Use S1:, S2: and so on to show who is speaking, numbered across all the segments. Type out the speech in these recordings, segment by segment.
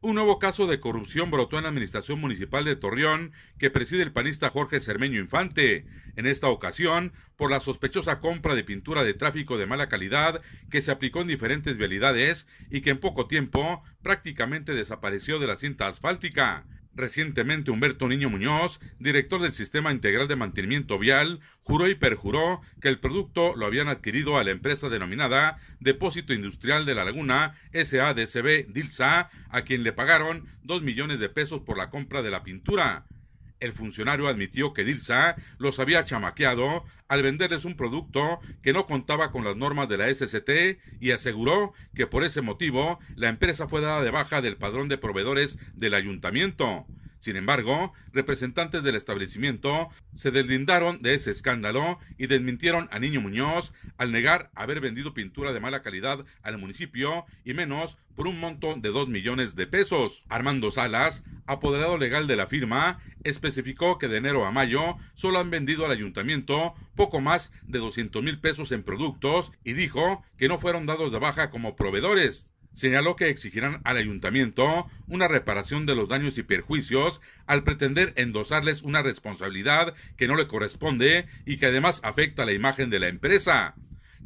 S1: Un nuevo caso de corrupción brotó en la administración municipal de Torreón que preside el panista Jorge Cermeño Infante, en esta ocasión por la sospechosa compra de pintura de tráfico de mala calidad que se aplicó en diferentes vialidades y que en poco tiempo prácticamente desapareció de la cinta asfáltica. Recientemente Humberto Niño Muñoz, director del Sistema Integral de Mantenimiento Vial, juró y perjuró que el producto lo habían adquirido a la empresa denominada Depósito Industrial de la Laguna SADCB Dilsa, a quien le pagaron dos millones de pesos por la compra de la pintura. El funcionario admitió que Dilsa los había chamaqueado al venderles un producto que no contaba con las normas de la SCT y aseguró que por ese motivo la empresa fue dada de baja del padrón de proveedores del ayuntamiento. Sin embargo, representantes del establecimiento se deslindaron de ese escándalo y desmintieron a Niño Muñoz al negar haber vendido pintura de mala calidad al municipio y menos por un monto de dos millones de pesos. Armando Salas, apoderado legal de la firma, especificó que de enero a mayo solo han vendido al ayuntamiento poco más de 200 mil pesos en productos y dijo que no fueron dados de baja como proveedores señaló que exigirán al ayuntamiento una reparación de los daños y perjuicios al pretender endosarles una responsabilidad que no le corresponde y que además afecta la imagen de la empresa.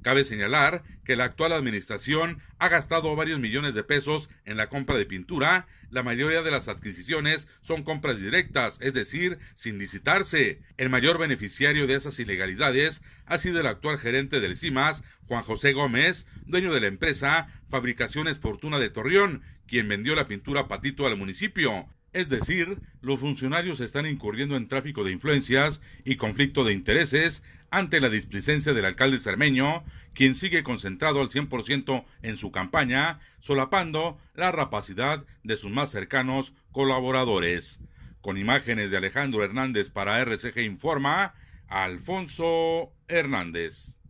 S1: Cabe señalar que la actual administración ha gastado varios millones de pesos en la compra de pintura. La mayoría de las adquisiciones son compras directas, es decir, sin licitarse. El mayor beneficiario de esas ilegalidades ha sido el actual gerente del CIMAS, Juan José Gómez, dueño de la empresa Fabricaciones Fortuna de Torreón, quien vendió la pintura patito al municipio. Es decir, los funcionarios están incurriendo en tráfico de influencias y conflicto de intereses ante la displicencia del alcalde cermeño, quien sigue concentrado al 100% en su campaña, solapando la rapacidad de sus más cercanos colaboradores. Con imágenes de Alejandro Hernández para RCG Informa, Alfonso Hernández.